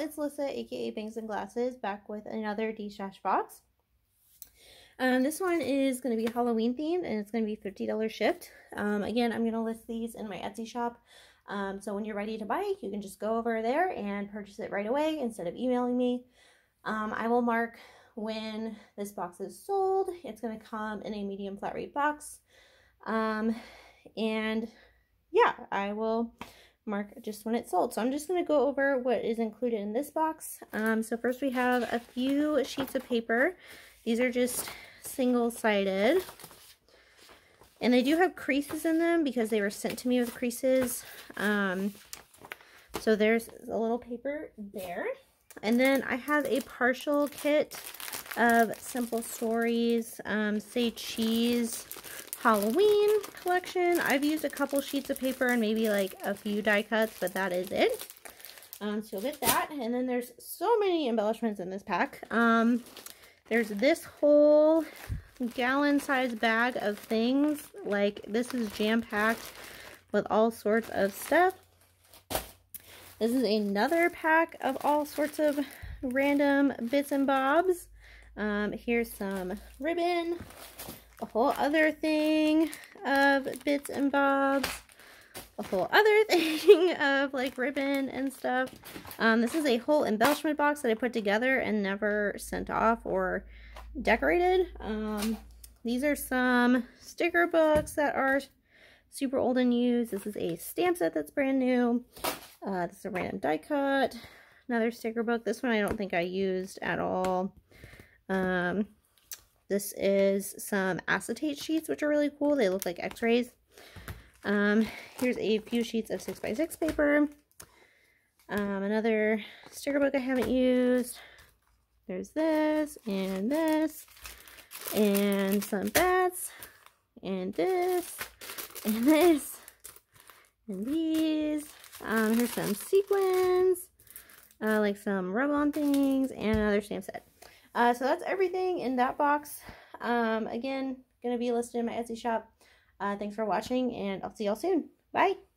it's Lyssa, aka Bangs and Glasses, back with another Destash box. Um, this one is going to be Halloween themed and it's going to be $50 shipped. Um, again, I'm going to list these in my Etsy shop. Um, so when you're ready to buy, you can just go over there and purchase it right away instead of emailing me. Um, I will mark when this box is sold. It's going to come in a medium flat rate box. Um, and yeah, I will mark just when it's sold. So I'm just going to go over what is included in this box. Um, so first we have a few sheets of paper. These are just single-sided. And they do have creases in them because they were sent to me with creases. Um, so there's a little paper there. And then I have a partial kit of Simple Stories, um, Say Cheese, Halloween collection. I've used a couple sheets of paper and maybe like a few die cuts, but that is it. Um, so you'll get that. And then there's so many embellishments in this pack. Um, there's this whole gallon size bag of things. Like this is jam packed with all sorts of stuff. This is another pack of all sorts of random bits and bobs. Um, here's some ribbon, a whole other thing of bits and bobs, a whole other thing of like ribbon and stuff. Um, this is a whole embellishment box that I put together and never sent off or decorated. Um, these are some sticker books that are super old and used. This is a stamp set that's brand new. Uh, this is a random die cut. Another sticker book. This one I don't think I used at all. Um, this is some acetate sheets, which are really cool. They look like x-rays. Um, here's a few sheets of 6x6 paper. Um, another sticker book I haven't used. There's this and this and some bats and this and this and these. Um, here's some sequins, uh, like some rub-on things and another stamp set. Uh, so that's everything in that box. Um, again, going to be listed in my Etsy shop. Uh, thanks for watching, and I'll see y'all soon. Bye!